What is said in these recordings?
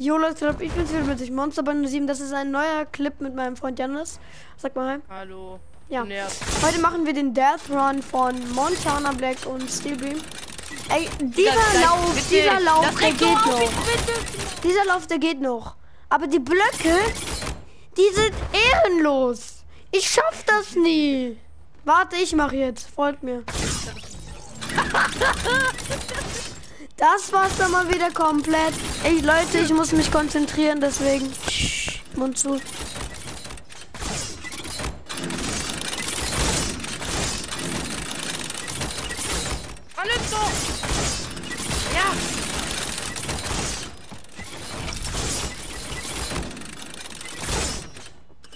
Jo Leute, ich bin's wieder mit sich Monster bei 7. Das ist ein neuer Clip mit meinem Freund Janis. Sag mal hi. Hallo. Ja. Heute machen wir den Death Run von Montana Black und Steelbeam. Ey, dieser Das- Lauf, bitte, dieser Lauf, das der geht auf, noch. Dieser Lauf, der geht noch. Aber die Blöcke, die sind ehrenlos. Ich schaff das nie. Warte, ich mach jetzt. Folgt mir. Das war's dann mal wieder komplett. Ey, Leute, ich muss mich konzentrieren, deswegen. Psch, Mund zu. Calypso! Ja!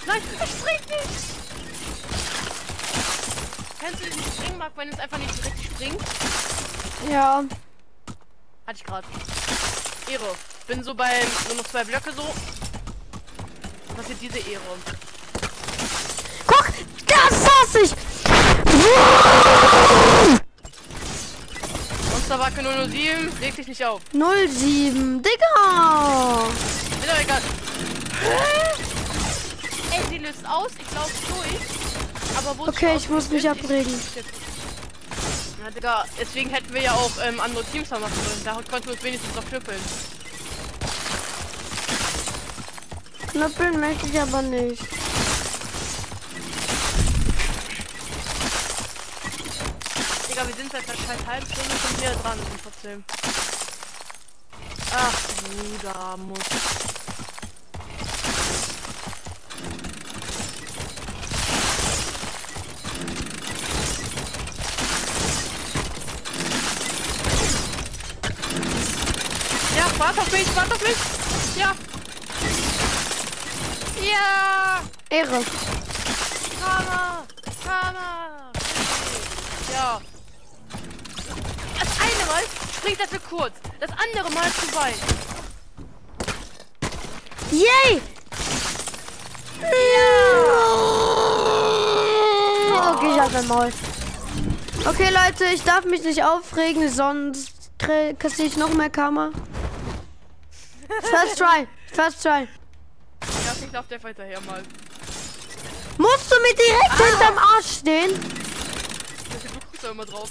Nein, springt nicht! Kennst du diesen Springmark, wenn es einfach nicht so richtig springt? Ja. Hatte ich gerade. Ehre. Bin so bei nur noch zwei Blöcke so. Passiert diese Ehre. Guck, das hasse ich. Monsterwacke 007, reg dich nicht auf. 07, Digga. Ist doch egal. Ey, sie löst aus, ich lauf durch. Aber wo Okay, ich muss mich ist, abregen. Ja, Digga, deswegen hätten wir ja auch ähm, andere Teams machen sollen. Da konnten wir uns wenigstens noch knüppeln. Knüppeln möchte ich aber nicht. Digga, wir sind seit einer scheiß halben Stunde schon wieder dran und trotzdem. Ach, Bruder, muss. Ja, warte auf mich, warte auf mich. Ja. Ja. Ehre. Hammer! Hammer! Ja. Das eine Mal springt er zu kurz, das andere Mal zu weit. Yay! Okay, ich hab mein Maul. Okay, Leute, ich darf mich nicht aufregen, sonst kassiere ich noch mehr Karma. First try, first try. Ja, ich lauf der weiter her mal. Musst du mir direkt hinterm Arsch stehen? Du guckst doch immer drauf.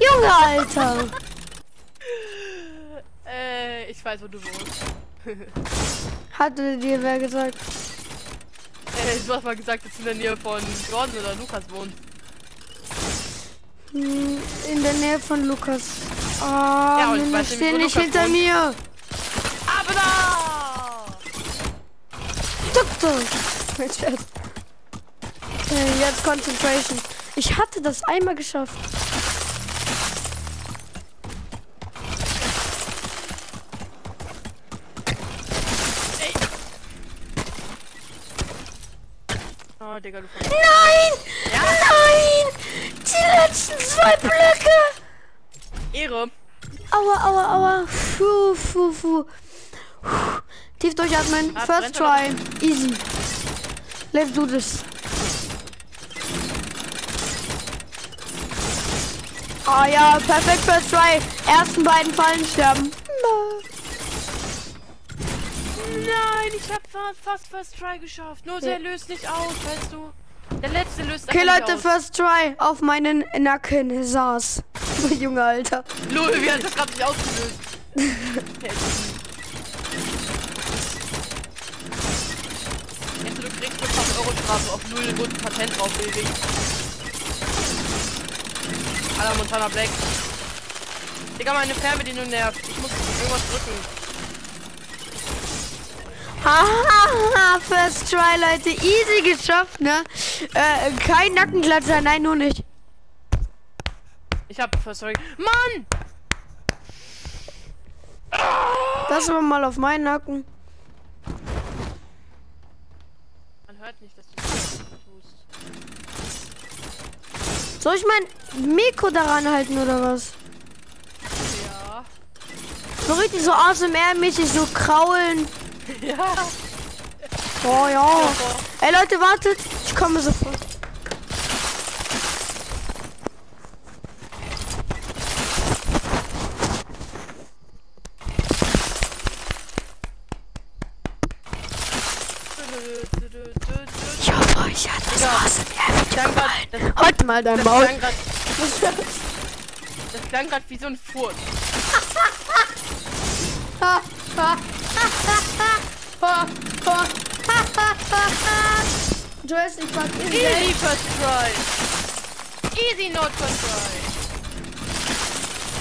Junge, Alter. Äh, ich weiß, wo du wohnst. Hatte dir wer gesagt? Äh, du hast mal gesagt, dass du in der Nähe von Gordon oder Lukas wohnst. Hm, In der Nähe von Lukas. Ah, Ja, ich die weiß nämlich, stehen nicht hinter wohnt. mir. Aber da! Doktor. Okay, jetzt Concentration. Ich hatte das einmal geschafft. Oh, Digga, du Nein! Nein! Die letzten zwei Blöcke! Ehre. Aua, aua, aua. Puh, puh. Puh. Tief durchatmen. Ah, First try. Easy. Let's do this. Ah ja, perfekt First try. Ersten beiden Fallen sterben. Nein, ich hab fa- fast First Try geschafft. Nur der löst nicht aus, weißt du. Der letzte löst Okay, Leute, nicht aus. First try. Auf meinen Nacken saß. Junge, Alter. Lol, wie hat das gerade nicht ausgelöst? 500 Euro Strafe auf 0 und Patent drauf, Baby. Alter, Montana Black. Digga, meine Fernbedienung nervt. Ich muss irgendwas drücken. Haha, First try, Leute. Easy geschafft, ne? Äh, kein Nackenklatscher, nein, nur nicht. Ich hab First Try. Mann! Das war mal auf meinen Nacken. Hört nicht, dass du das tust. Soll ich mein Mikro daran halten oder was? Ja. So richtig so ASMR-mäßig so kraulen. Ja. Oh ja. Ey Leute, wartet. Ich komme sofort. Ich hoffe, euch hat das Ja. Klang grad, das, Halt mal dein Maul. klang grad, das klang grad wie so ein Furz. Pack ihn weg. Easy first try. Easy not first try.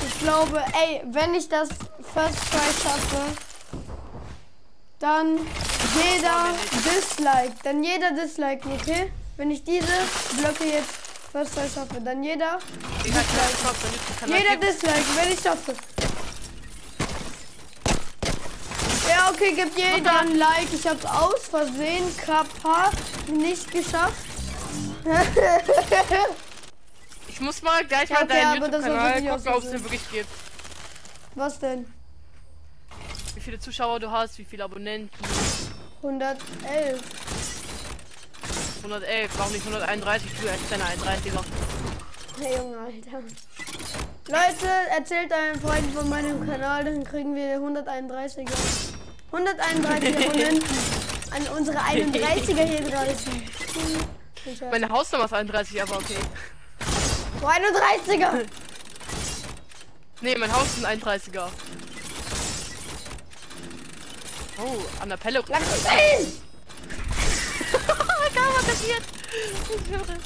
Ich glaube, ey, wenn ich das First Try schaffe, dann jeder Dislike. Dann jeder Dislike, okay? Wenn ich diese Blöcke jetzt First Try schaffe, dann jeder. Ich kann Jeder Dislike, wenn ich schaffe. Ja, okay, gibt jeder ein Like. Ich hab's aus Versehen, Kappa, nicht geschafft. Ich muss mal gleich mal Okay, deinen YouTube-Kanal gucken, ob es den wirklich gibt. Was denn? Wie viele Zuschauer du hast, wie viele Abonnenten. 111. 111, warum nicht 131? Du erst deine 31er. Hey Junge, Alter. Leute, erzählt euren Freunden von meinem Kanal, dann kriegen wir 131er. 131 Abonnenten an unsere 31er hier draußen. Meine Hausnummer ist 31, aber okay. Oh, 31er! Nee, mein Haus ist ein 31er. Oh, an der Pelle. Lass uns hin! Karma kassiert. Ich höre.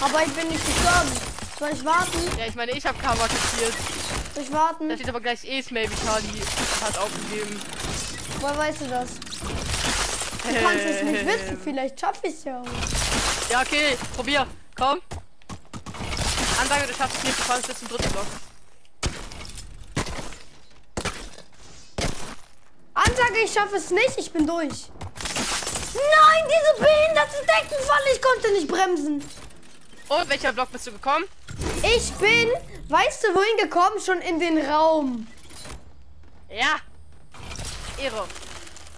Aber ich bin nicht gestorben. Soll ich warten? Ja, ich meine, ich habe Karma kassiert. Soll ich warten? Da steht aber gleich E-Mail, Vitali hat aufgegeben. Woher weißt du das? Du kannst es nicht wissen. Vielleicht schaffe ich es ja auch. Ja, okay, probier. Komm. Ansage, du schaffst es nicht, du fährst bis zum dritten Block. Ansage, ich schaffe es nicht. Ich bin durch. Nein, diese behinderte Deckenfalle. Ich konnte nicht bremsen. Und welcher Block bist du gekommen? Ich bin, weißt du, wohin gekommen? Schon in den Raum. Ja. Ehre.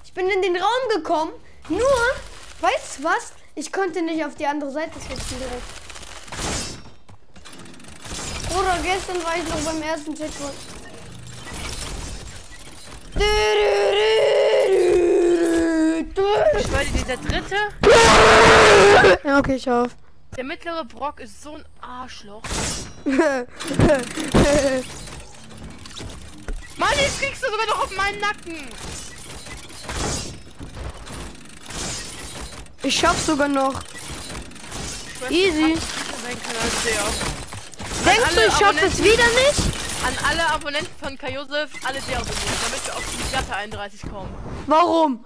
Ich bin in den Raum gekommen. Nur, weißt du was? Ich konnte nicht auf die andere Seite switchen direkt. Oder gestern war ich noch beim ersten Checkpoint. Ich meine, dieser dritte, Ja, okay, ich auf. der mittlere Brock ist so ein Arschloch. Mann, jetzt kriegst du sogar noch auf meinen Nacken. Ich schaff's sogar noch. Ich weiß, Easy. Denkst du, ich schaff es wieder nicht? An alle Abonnenten von Kajosef, alle deabonnieren, damit wir auf die glatte 31 kommen. Warum?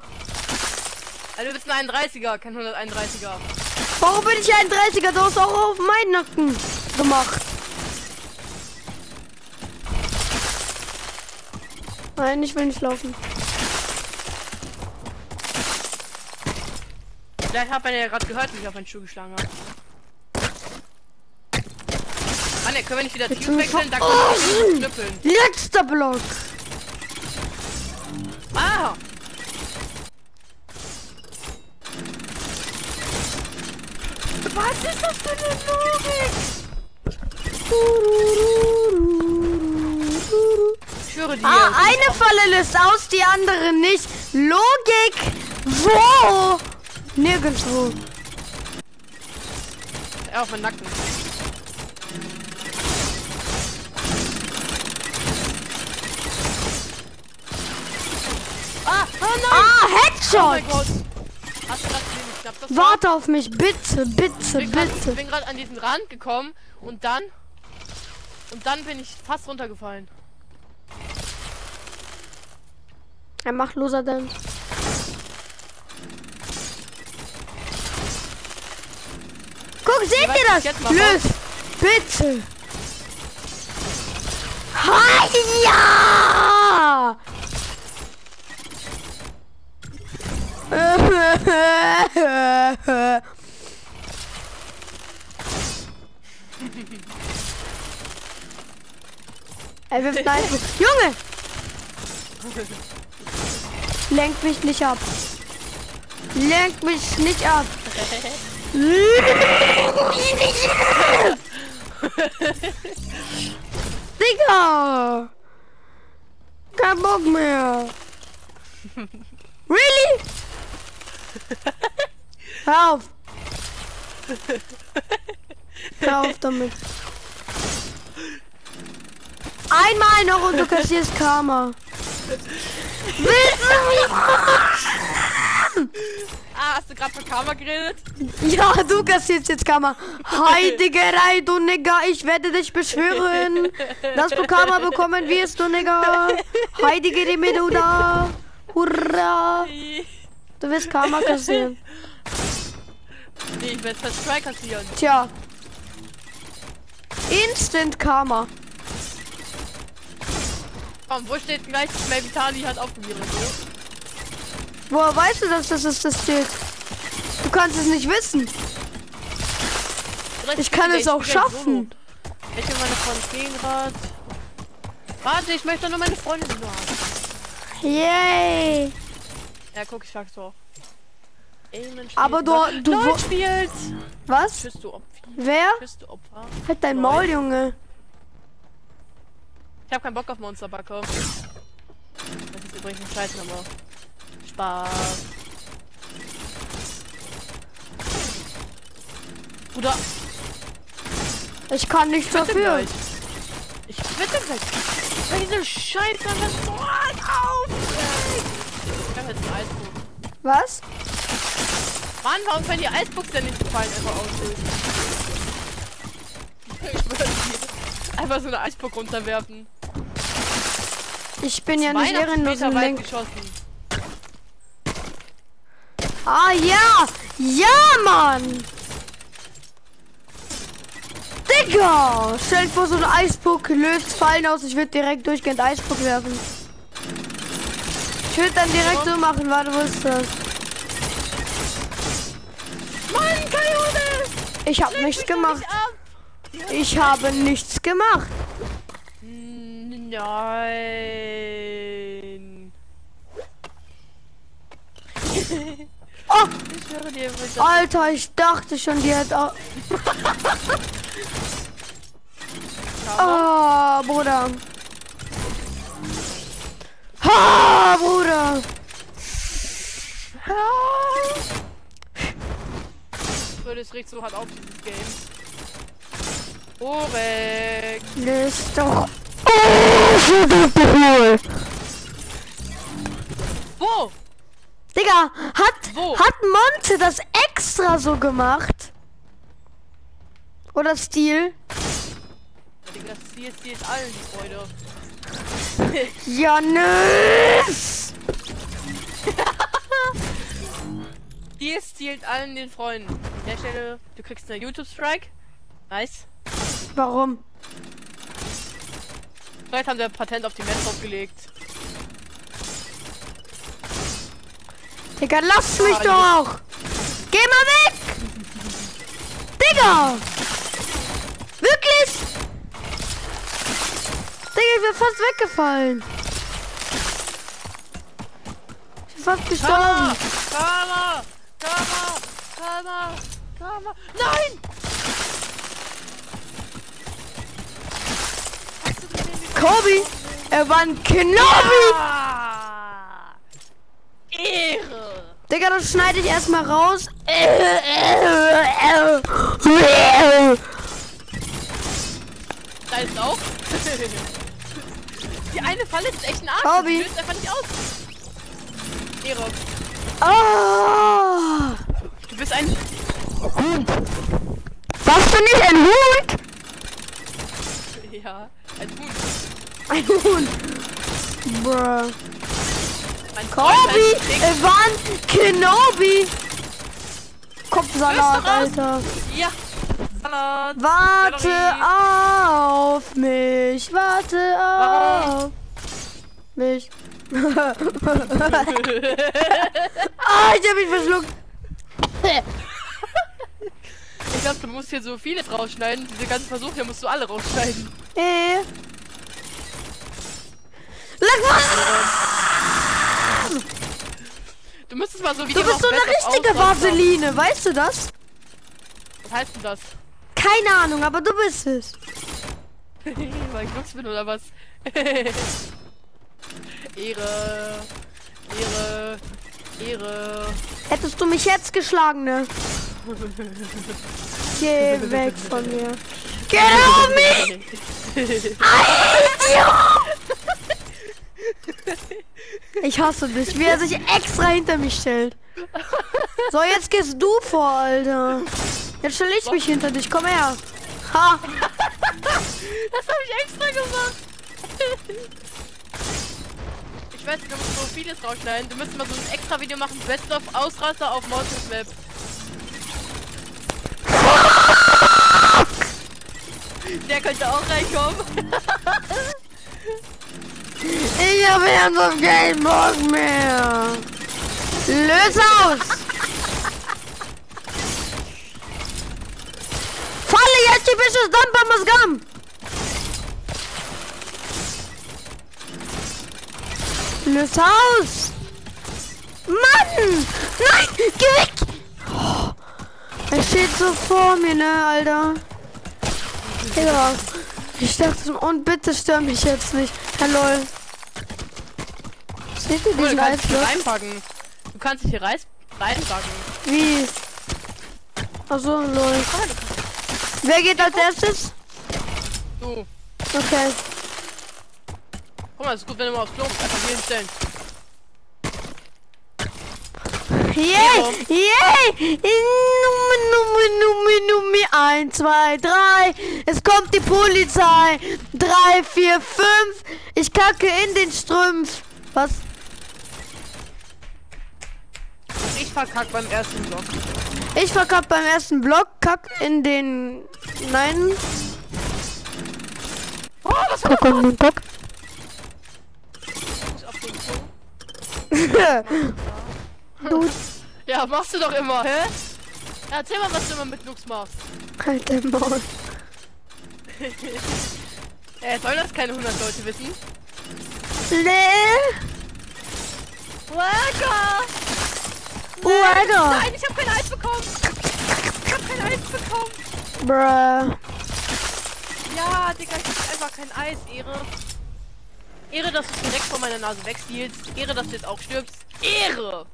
Also du bist ein 31er, kein 131er. Warum bin ich ein 30er? Du hast auch auf meinen Nacken gemacht. Nein, ich will nicht laufen. Vielleicht hat man ja gerade gehört, wie ich auf meinen Schuh geschlagen habe. Mann, ja, können wir nicht wieder Team wechseln? Da können wir Oh, nicht knüppeln. Letzter Block. Ah! Was ist das für eine Logik? Ich schwöre dir. Ah, eine Falle löst aus, die andere nicht. Logik. Wo? Nirgendwo. Ja, auf meinen Nacken. Headshot. Ich glaub. Warte auf mich, bitte, bitte, Ich bin grad- bitte. Ich bin gerade an diesen Rand gekommen und dann... Und dann bin ich fast runtergefallen. Er macht loser denn. Guck, seht ihr das? Löst. Bitte. Ja! Er wirft Knife. Junge! Lenk mich nicht ab. Lenk mich nicht ab. Digga! Kein Bock mehr. Really? Hör auf. Hör auf damit. Einmal noch und du kassierst Karma. Willst du mich Ah, hast du gerade von Karma geredet? Ja, du kassierst jetzt Karma. Heidigerei, du Nigger, ich werde dich beschwören. Dass du Karma bekommen wirst, du Nigger. Heidigere Meduda. Hurra. Du wirst Karma kassieren. Nee, ich werde First Try kassieren. Tja. Instant Karma. Komm, wo steht gleich, Maybe Tali hat aufgegeben so? Woher weißt du, dass das ist das steht? Du kannst es nicht wissen. Ich kann es auch schaffen. Ich will meine Freundin grad. Warte, ich möchte nur meine Freundin haben. Yay. Ja, guck, ich sag's doch. Spielt. Aber du- Was? du spielt! Was? Bist du Opfer? Wer? Bist du Opfer? Halt dein. Maul, Junge. Ich hab keinen Bock auf Monsterbacke. Das ist übrigens ein Scheißnummer. Spaß. Bruder, Ich kann nichts bitte dafür. gleich. Ich bitte gleich. Diese Scheiße das jetzt einen Eisbuch. Was? Mann, warum können die Eisbuchs denn nicht gefallen einfach auslösen? Einfach so eine Eisburg runterwerfen. Ich bin ja nicht ehrenlos weit lenk. geschossen. Ah ja! Ja, Mann! Digga! Stell dir vor, so ein Eispuck löst Fallen aus. Ich würde direkt durchgehend Eispuck werfen. Ich würde dann direkt so machen. Warte, wo ist das? Mann, Coyote! Ich habe nichts gemacht. Ich habe nichts gemacht. Nein. Oh, Ich dir Alter, ich dachte schon, die hat... au- Karma. Ah, Bruder. Ha, Bruder. Leute, es regt so hart auf dieses Game. Orek. Löst doch. Oh, cool. Wo? Digga, hat, Wo? hat Monte das extra so gemacht? Oder Stil? Digga, ist, hier ist allen die Freude. Janis! Hier stiehlt allen den Freunden. An der Stelle, du kriegst eine YouTube-Strike. Nice. Warum? Vielleicht haben wir Patent auf die Mess aufgelegt. Digga, lass mich Ah, doch! Geh mal weg! Digga! Wirklich? Digga, ich bin fast weggefallen. Ich bin fast gestorben. Karma! Karma! Karma! Karma! Nein! Kobi, er war ein Kenobi! Ah! Ehre! Digga, das schneide ich erstmal raus. Da ist auch. Die eine Falle ist echt ein Arsch. Die löst einfach nicht aus. Ehre. Ah! Du bist ein. Was bin ich, ein Hund? Ja, ein Huhn. Ein Hund. Bruh. Mein Kobi, war ein Kenobi. Kopfsalat. Alter. Ja. Salat. Warte Sellerie. auf mich, warte Warum? auf mich. ah, ich hab mich verschluckt. Ich glaube, du musst hier so vieles rausschneiden. Diese ganzen Versuche hier musst du alle rausschneiden. Äh. Du müsstest mal so Du Videos bist so eine richtige Vaseline, weißt du das? Was heißt denn das? Keine Ahnung, aber du bist es. Weil ich Glücks bin oder was? Ehre. Ehre. Ehre. Hättest du mich jetzt geschlagen, ne? Geh weg von mir. Get off me! Ich hasse dich, wie er sich extra hinter mich stellt. So, jetzt gehst du vor, Alter. Jetzt stelle ich mich hinter dich. Komm her. Ha! Das habe ich extra gemacht. Ich weiß, du musst so vieles rausschneiden. Du müsstest mal so ein extra Video machen. Best of Ausraster auf Mountains Map. Der könnte auch reinkommen. Ich habe ja so keinen Bock mehr. Löse aus! Jetzt die Bisches Dampfer Gam! Löse aus! Mann! Nein! Geh weg! Oh, er steht so vor mir, ne, Alter. Ja. Ich dachte, und bitte stör mich jetzt nicht. Hallo. Seht ihr diesen du kannst dich hier Eisblock? reinpacken. Du kannst dich hier reis reinpacken. Wie? Achso, lol. Wer geht als erstes? Du. Okay. Guck mal, es ist gut, wenn du mal aufs Klo einfach hier hinstellen. Yay! Yay! Nummer, Nummer, Nummer, Nummer 1, 2, 3. Es kommt die Polizei. 3, 4, 5. Ich kacke in den Strümpf. Was? Ich verkack beim ersten Block. Ich verkack beim ersten Block, kack in den. Nein. Oh, was war Guck an den Kack. Ja, machst du doch immer, hä? Ja, erzähl mal, was du immer mit Nux machst. halt dein Maul. Äh, sollen das keine 100 Leute wissen? Nee. Wacker! Oh, Alter. Nein, ich hab kein Eis bekommen! Ich hab kein Eis bekommen! Bruh. Ja, Digga, ich hab einfach kein Eis, Ehre. Ehre, dass du direkt vor meiner Nase wegspielst. Ehre, dass du jetzt auch stirbst. Ehre!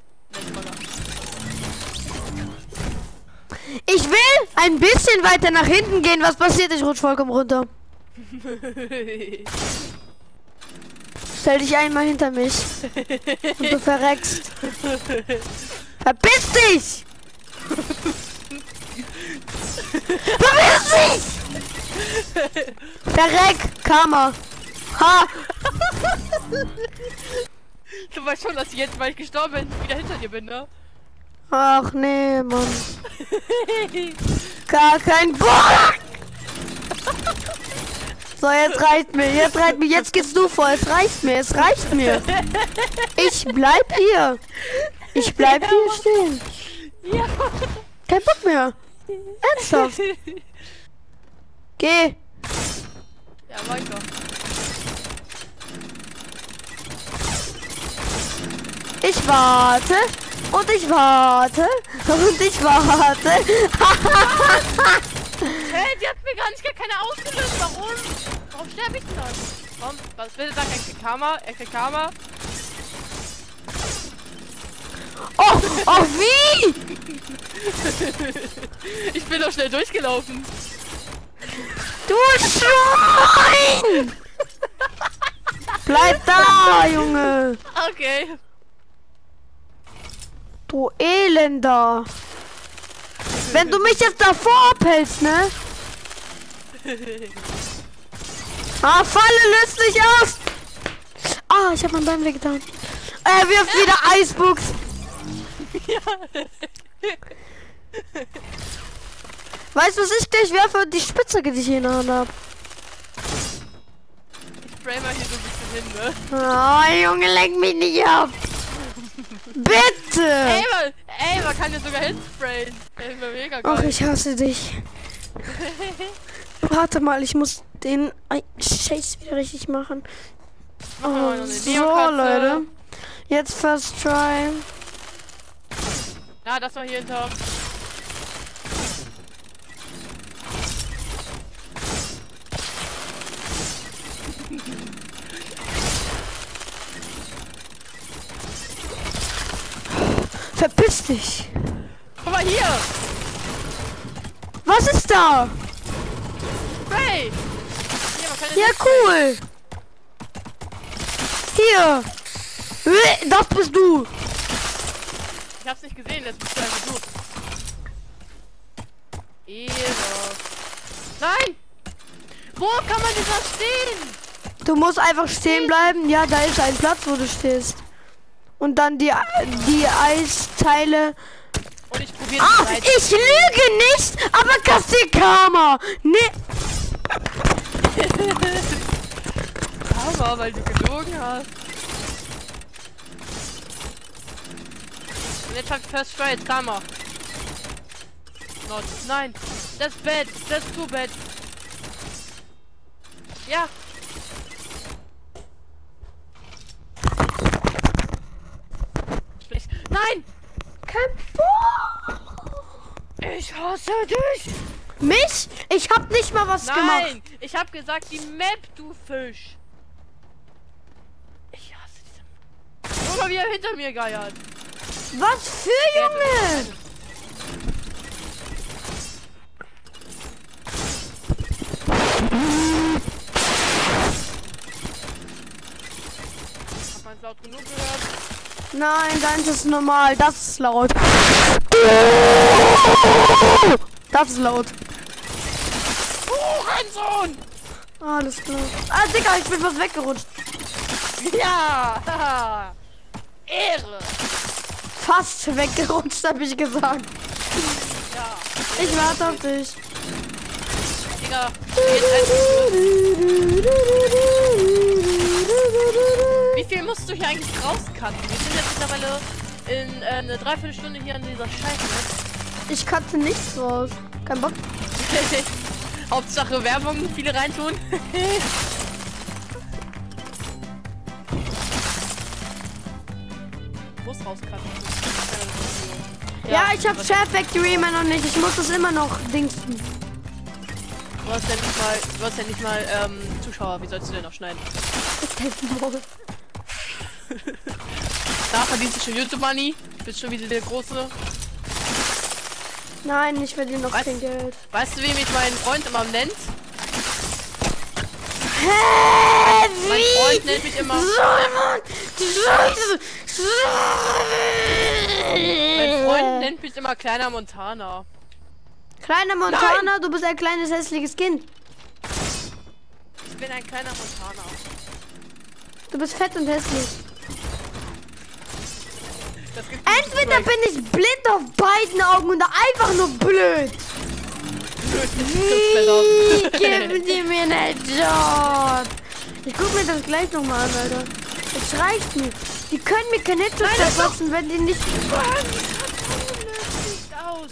Ich will ein bisschen weiter nach hinten gehen. Was passiert? Ich rutsch vollkommen runter. Stell dich einmal hinter mich. Und du verreckst. Verpiss dich! Verpiss dich! Verreck! Karma! Ha! du weißt schon, dass ich jetzt, weil ich gestorben bin, wieder hinter dir bin, ne? Ach nee, Mann. Gar kein Bock! So, jetzt reicht mir, jetzt reicht mir, jetzt gehst du vor, es reicht mir, es reicht mir. Ich bleib hier. Ich bleib hier stehen. Ja. Kein Bock mehr. Ernsthaft. Geh. Ja, weiter. Ich warte. Und ich warte. Und ich warte. Hä, die hat mir gar nicht gar keine ausgelöst. Warum? Warum sterbe ich denn dann? Warum? Was bitte sag, er kriegt Karma, er kriegt Karma. Oh, oh, wie? Ich bin doch schnell durchgelaufen. Du Schwein! Bleib da, Junge. Okay. Du Elender. Wenn du mich jetzt davor abhältst, ne? Ah, Falle löst sich aus. Ah, ich hab mein Bein wehgetan. Er wirft wieder Eisbuchs. Weißt du, was ich gleich werfe? Die Spitzhacke, die ich hier in der Hand hab. Ich spray mal hier so ein bisschen hin, ne? Oh, Junge, lenk mich nicht ab. Bitte. Ey, man, ey, man kann ja sogar hinsprayen. Ey, war mega geil. Ach, ich hasse dich. Warte mal, ich muss den Ei- Scheiß wieder richtig machen. Oh, so. Leute. Jetzt first try. Ja, das war hier hinter. Verpiss dich. Guck mal hier! Was ist da? Hey! Ja, cool. Hier. Äh, Das bist du. Ich hab's nicht gesehen, jetzt bist du einfach du. Ehre. Nein! Wo kann man denn da stehen? Du musst einfach stehen bleiben. Ja, da ist ein Platz, wo du stehst. Und dann die, die Eisteile. Und ich probiere Ah, ich lüge nicht, aber kassier Karma. Nee. Aber weil du gelogen hast. Und jetzt ich First Try, jetzt Karma. Not. Nein, das Bett, das too bad. Ja. Nein! Kein. Ich hasse dich! Mich? Ich hab nicht mal was gemacht. Nein! Ich hab gesagt, die Map, du Fisch! Ich hasse diese Guck mal, wie er hinter mir geiert! Was für Junge? Hab man's laut genug gehört? Nein, deins ist normal. Das ist laut. Das ist laut. Hurensohn! Alles klar. Ah, Digga, ich bin was weggerutscht. Ja! Ehre! Fast weggerutscht, hab ich gesagt. Ja! Ich warte auf dich. Digga. Wie viel musst du hier eigentlich rauskacken? Wir sind jetzt mittlerweile in äh, eine Dreiviertelstunde hier an dieser Scheiße. Ich kannte nichts raus. Kein Bock. Hauptsache Werbung, viele reintun. Muss rauskacken. Ja, ich hab Share Factory immer noch nicht. Ich muss das immer noch dingsen. Du hast ja nicht mal, du hast ja nicht mal ähm, Zuschauer. Wie sollst du denn noch schneiden? Da verdienst du schon YouTube Money. Bist schon wieder der große. Nein, ich verdiene noch Was? kein Geld. Weißt du, wie mich mein Freund immer nennt? Hä? Mein Freund nennt mich immer. Mein Freund nennt mich immer kleiner Montana. Kleiner Montana, du bist ein kleines hässliches Kind. Ich bin ein kleiner Montana. Du bist fett und hässlich. Entweder bin ich blind auf beiden Augen oder einfach nur blöd. Wie geben die mir einen Job? Ich guck mir das gleich nochmal an, Alter. Das reicht mir. Die können mir kein Headshot verpassen, wenn die nicht... nicht aus.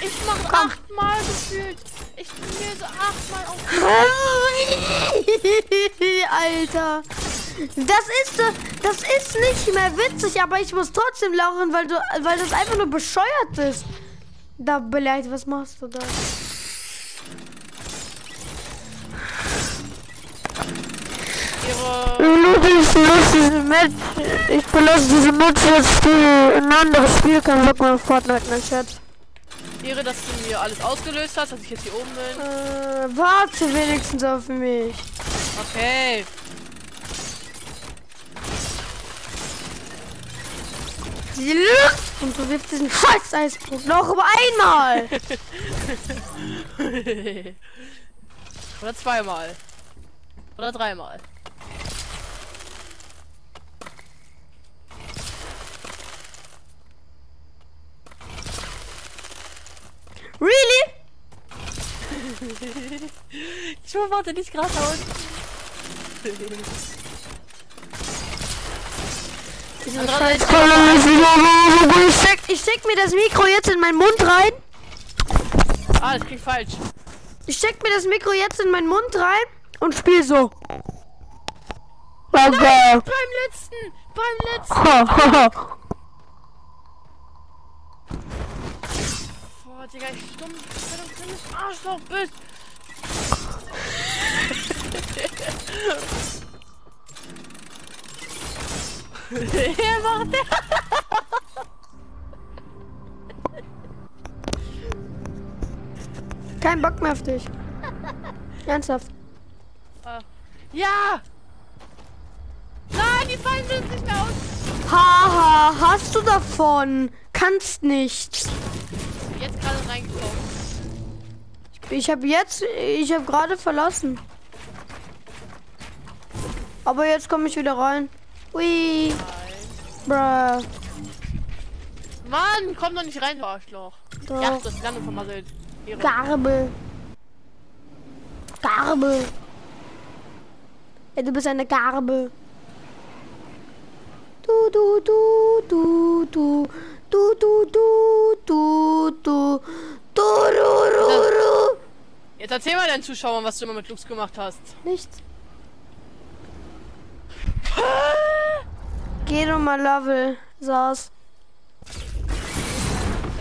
Ich mach Komm. achtmal gefühlt. Ich bin mir so achtmal auf. Alter. Das ist das ist nicht mehr witzig, aber ich muss trotzdem lachen, weil du, weil das einfach nur bescheuert ist. Da beleidigt, was machst du da? Ihre. Ich lasse diese Match, ich belasse diese Match jetzt für ein anderes Spiel, kein Bock mehr auf Fortnite, mein Schatz. Ehre, dass du mir alles ausgelöst hast, dass ich jetzt hier oben bin. Äh, warte wenigstens auf mich. Okay. Sie lügt und du wirfst diesen scheiß Eisbruch noch über einmal. Oder zweimal. Oder dreimal. Really? Ich warte nicht gerade Seite- ich steck, ich steck mir das Mikro jetzt in meinen Mund rein. Ah, das klingt falsch. Ich steck mir das Mikro jetzt in meinen Mund rein und spiel so. Okay. Beim letzten! Beim letzten! Oh, Digga, ich stumm, weil du ein Arschloch bist. Er macht der. Kein Bock mehr auf dich. Ernsthaft. Uh, ja! Nein, die fallen nicht mehr aus. Haha, ha, hast du davon? Kannst nicht. Jetzt gerade reingekommen. Ich habe jetzt, ich habe gerade verlassen. Aber jetzt komme ich wieder rein. Ui, Nein. bruh. Mann, komm doch nicht rein, du Arschloch. Doch. Ja, das Lande vermasselt. Ehre. Garbe. Garbe. Ja, du bist eine Garbe. Du, du, du, du, du. Du, du, du, du, du. Du, du, du, du. Jetzt erzähl mal deinen Zuschauern, was du immer mit Lux gemacht hast. Nichts. Geh doch mal Level, saß. Deinen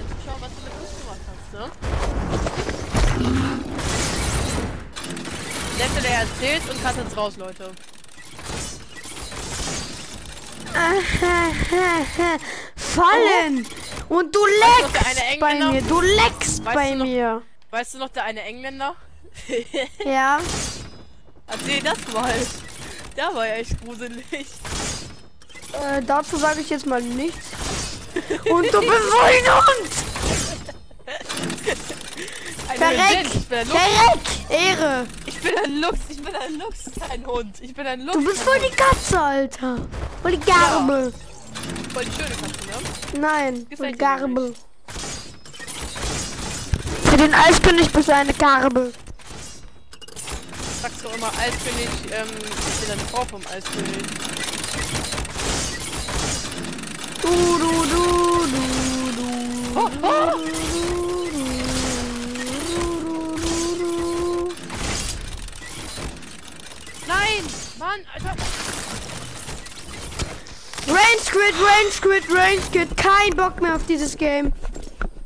Zuschauern, was du mit Lux gemacht hast, ne? Letzte, der erzählt und cut jetzt raus, Leute. Fallen! Und du leckst eine bei mir, du leckst Weißt bei du noch- mir. Weißt du noch, der eine Engländer? Ja, Erzähl das mal. Der war ja echt gruselig. äh, dazu sage ich jetzt mal nichts. Und du bist so ein Hund! Ein Verreck! Hund. Ich bin ein Lux. Verreck! Ehre! Ich bin ein Lux. Ich bin ein Lux, kein Hund. Ich bin ein Lux. Du bist voll die Katze, Alter. Voll die Garbe. Voll die schöne Katze, ne? Nein, Gefällt die dir Garbe. Für den Eiskönig bist du eine Garbe. Sagst du immer Eiskönig, ähm, ich bin eine Frau vom Eiskönig. Du, du, du, du, du. Oh, oh. Nein! Mann, Alter! Range Quit, Range Quit, Range Quit. Kein Bock mehr auf dieses Game.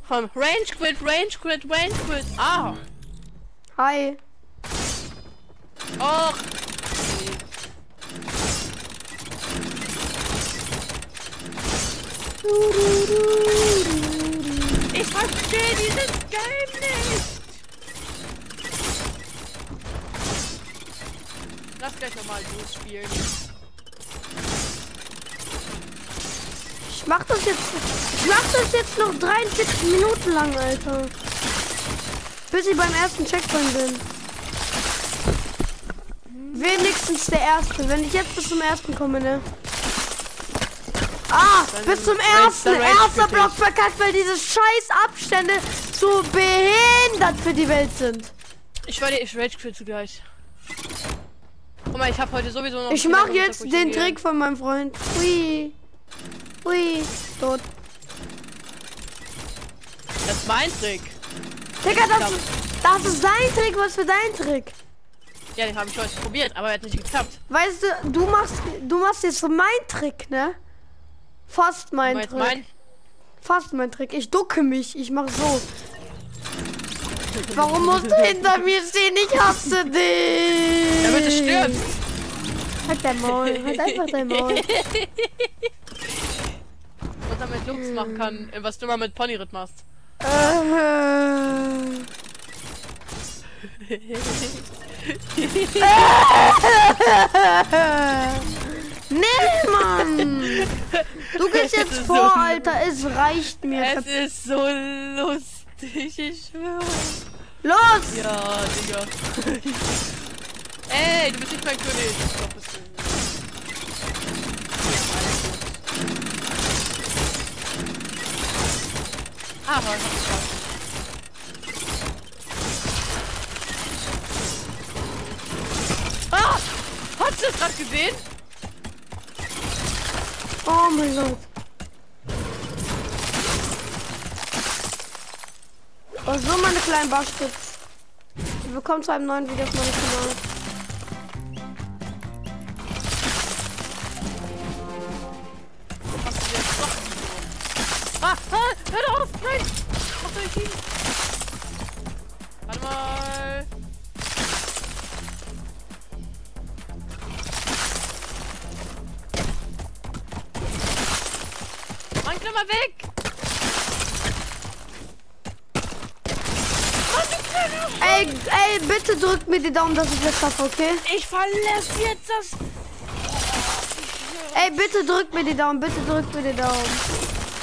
Komm, Range Quit, Range Quit, Range Quit. Ah! Hi. Och! Ich verstehe dieses Game nicht! Lass gleich nochmal durchspielen. Ich mach das jetzt. Ich mach das jetzt noch 43 Minuten lang, Alter. Bis ich beim ersten Checkpoint bin. Wenigstens der erste. Wenn ich jetzt bis zum ersten komme, ne? Ah, Dann bis zum ersten. Erster Block verkackt, weil diese scheiß Abstände so behindert für die Welt sind. Ich war dir, ich Rage Quit zugleich. Guck mal, ich habe heute sowieso noch. Ich Kinder mach am jetzt den. Trick von meinem Freund. Hui. Hui. Tot. Das ist mein Trick. Digga, das, ist- das ist sein Trick. Was für dein Trick? Ja, den habe ich heute probiert, aber er hat nicht geklappt. Weißt du, du machst, du machst jetzt so mein Trick, ne? Fast mein Trick. mein, Fast mein Trick. Ich ducke mich. Ich mach so. Warum musst du hinter mir stehen? Ich hasse dich. damit du stirbst. Halt dein Maul. Halt einfach dein Maul. Er mit Lux machen kann, äh, was du mal mit Ponyritt machst. Äh. nee, Mann. Du gehst jetzt So- vor, Alter. Es reicht mir. Es ist so lustig, ich schwöre. Los! Ja, Digga. Ey, du bist nicht mein König. Doch, bist du. Ja, alles gut. Aber, hab's geschafft. Ah! Hast du das gerade gesehen? Oh mein Gott. Oh, so meine kleinen Bastards. Willkommen zu einem neuen Video auf meinem Kanal. Mir die Daumen, dass ich das schaffe, okay? Ich verlässt jetzt das. Ey, bitte drückt mir die Daumen, bitte drückt mir die Daumen.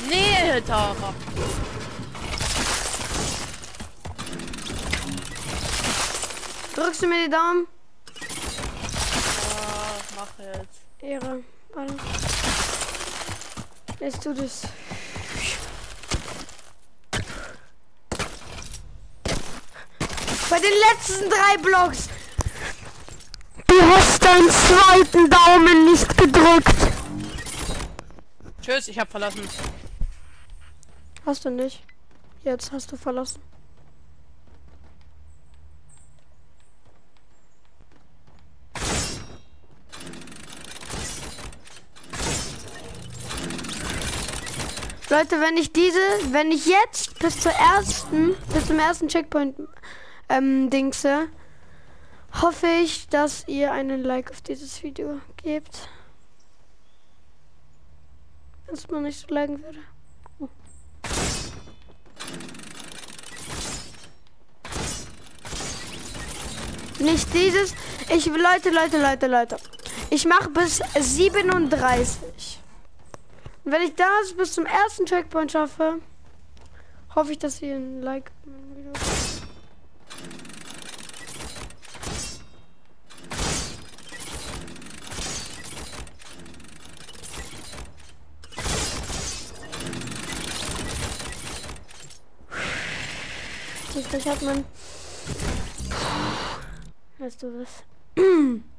Nee, Tara. Drückst du mir die Daumen? Ja, mach jetzt. Ehre. Warte. Let's do this. Bei den letzten drei Blocks. Du hast deinen zweiten Daumen nicht gedrückt. Tschüss, ich hab verlassen. Hast du nicht. Jetzt hast du verlassen. Leute, wenn ich diese, wenn ich jetzt bis zur ersten, bis zum ersten Checkpoint ähm, dingse, hoffe ich, dass ihr einen Like auf dieses Video gebt. Wenn es mal nicht so liken würde. Nicht dieses. Ich Leute, Leute, Leute, Leute. Ich mache bis 37. Und wenn ich das bis zum ersten Checkpoint schaffe, hoffe ich, dass ihr ein Like. Vielleicht hat man Weißt du was?